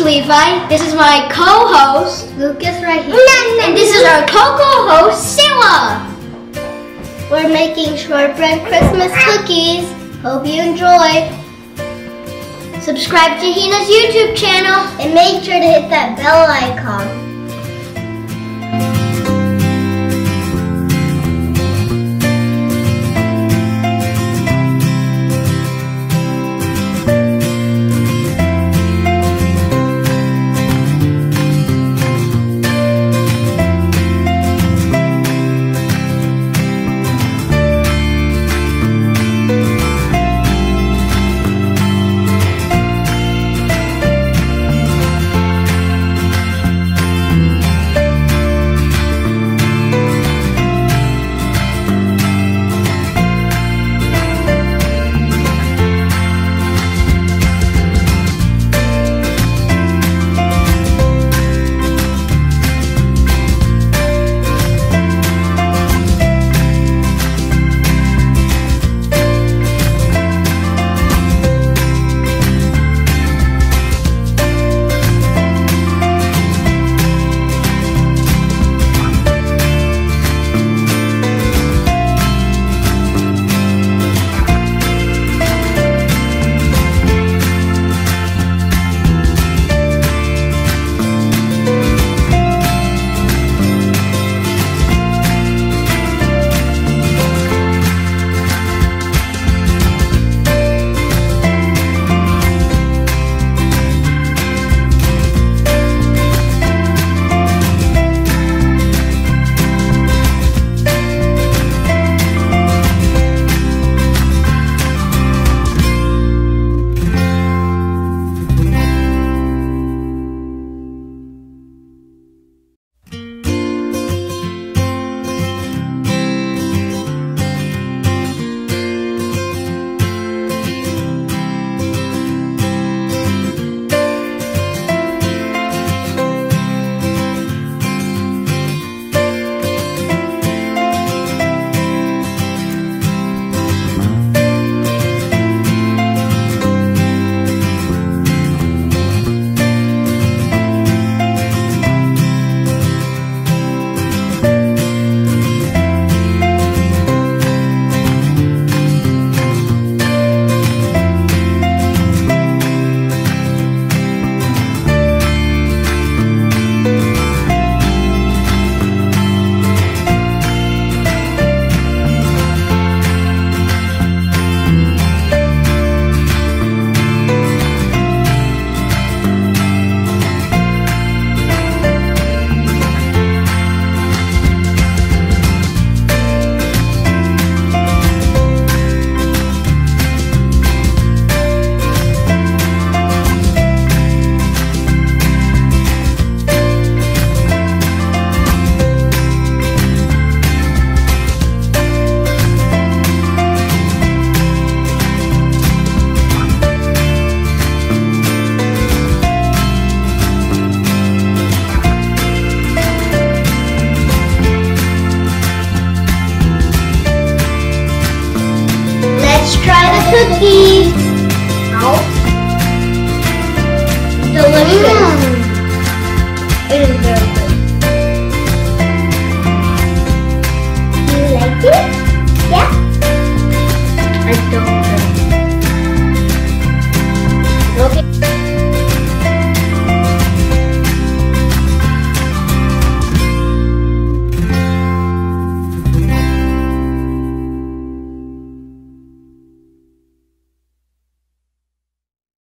Levi. This is my co-host Lucas right here. and this is our co-co-host Sarah. We're making shortbread Christmas cookies. Hope you enjoy. Subscribe to Hina's YouTube channel. And make sure to hit that bell icon.